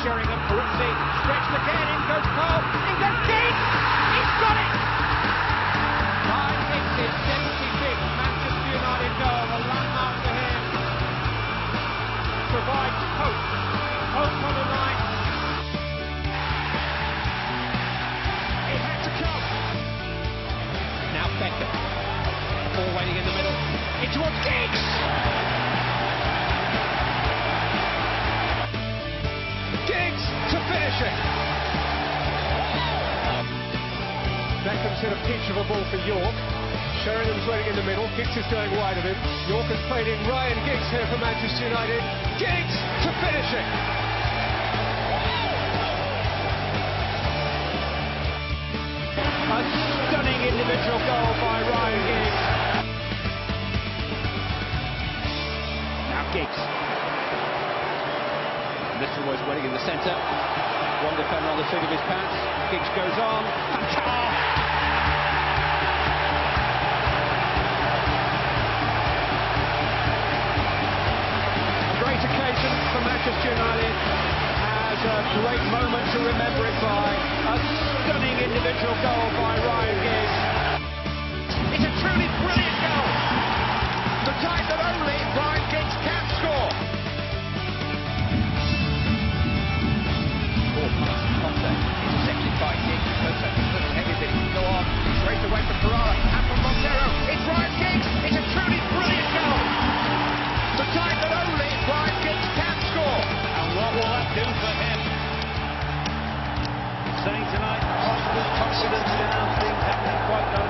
Peruzzi stretched again, in goes Cole, in goes Giggs! He's got it! Ryan Giggs' 76th Manchester United goal, a landmark for him. Provides hope, hope on the night. It had to come. Now Beckham, ball waiting in the middle, in towards! Giggs Beckham's hit a peach of a ball for Yorke. Sheringham's waiting in the middle. Giggs is going wide of him. Yorke has played in Ryan Giggs here for Manchester United. Giggs to finish it. A stunning individual goal by Ryan Giggs. Now Giggs. Littlewood's waiting in the centre. One defender on the swing of his pass. Giggs goes on. Fantastic. Great moment to remember it by. A stunning individual goal by Ryan Giggs. saying tonight, confidence, confidence, down, things happening quite noticeably.